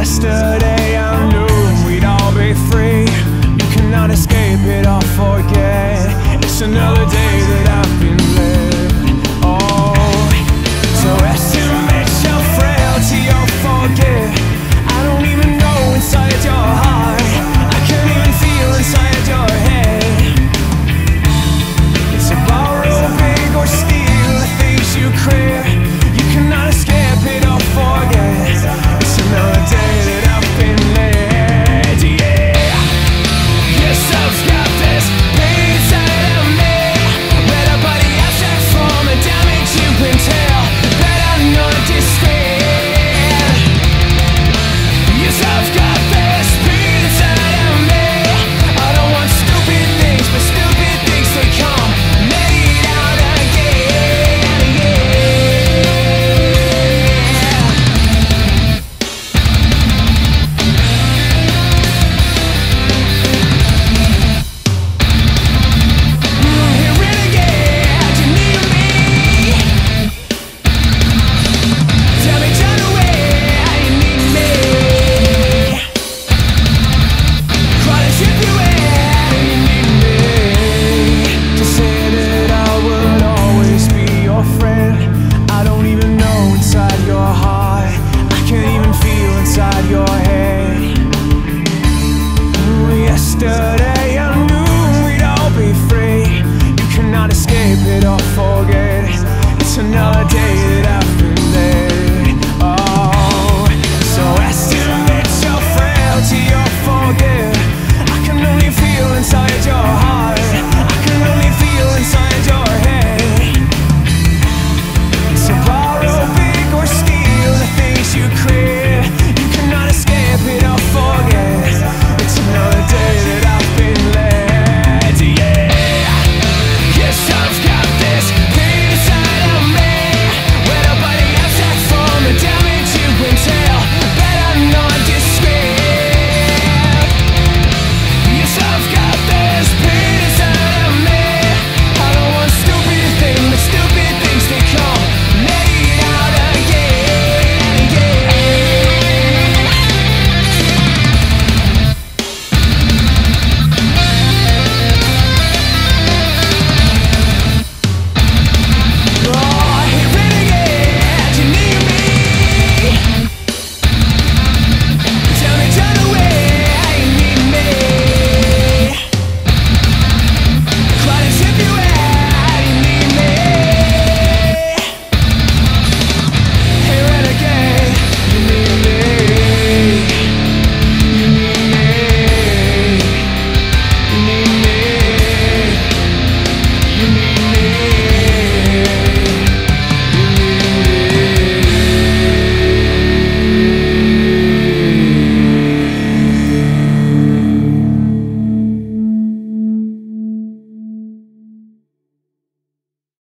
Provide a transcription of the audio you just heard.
yesterday.